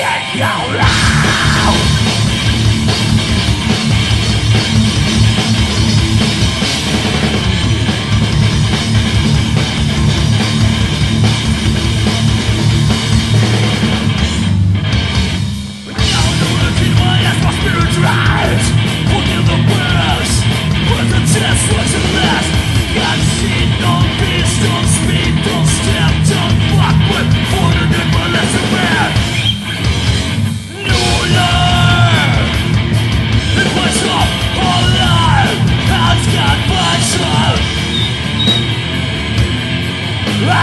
shit you right. Forgive the words, but the test was last. I've seen no.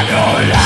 Yeah.